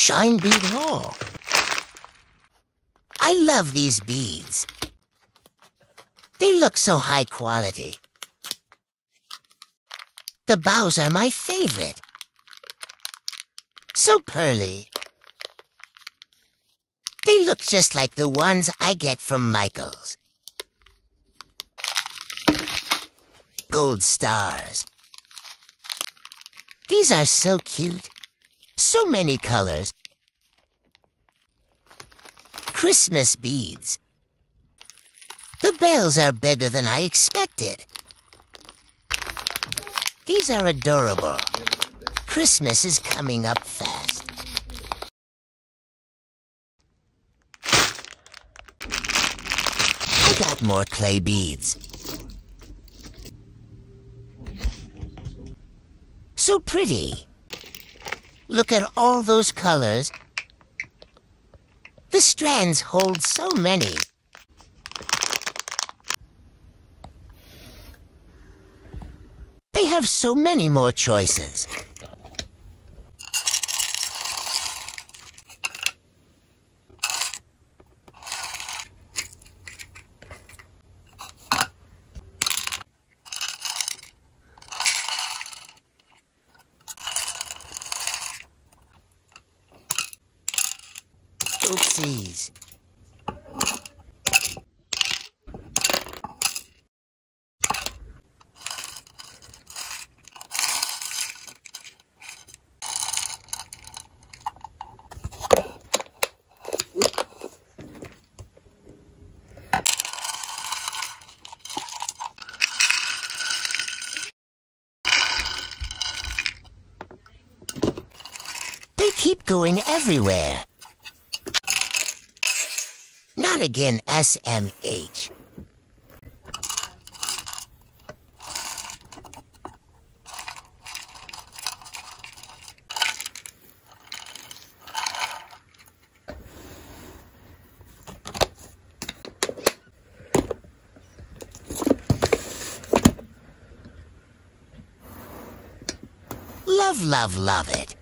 Shein Bead Haul. I love these beads. They look so high quality. The bows are my favorite. So pearly. They look just like the ones I get from Michaels. Gold stars. These are so cute. So many colors. Christmas beads. The bells are better than I expected. These are adorable. Christmas is coming up fast. I got more clay beads. So pretty. Look at all those colors. The strands hold so many. They have so many more choices. They keep going everywhere. Not again, SMH. Love, love, love it.